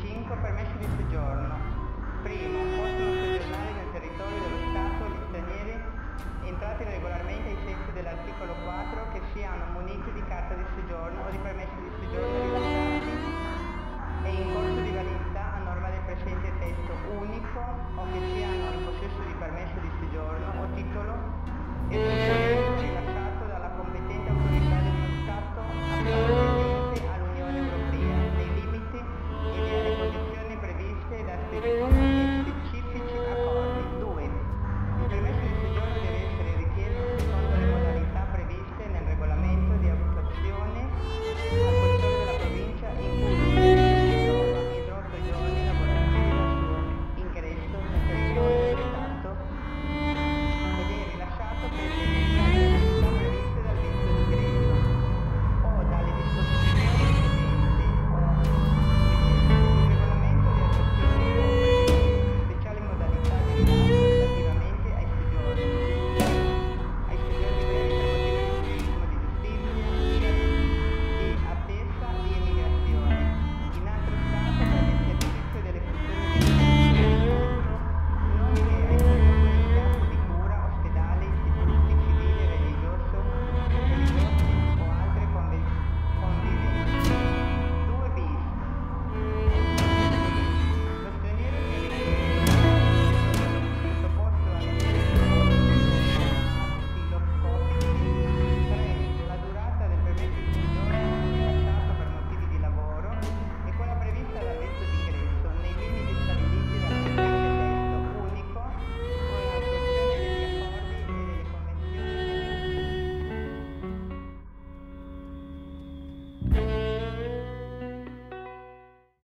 5 permessi di soggiorno. Primo, possono soggiornare nel territorio dello Stato gli stranieri entrati regolarmente ai sensi dell'articolo 4 che siano muniti di carta di soggiorno o di permesso di soggiorno rilasciati e in corso di validità a norma del presente testo unico o che siano in possesso di permesso di soggiorno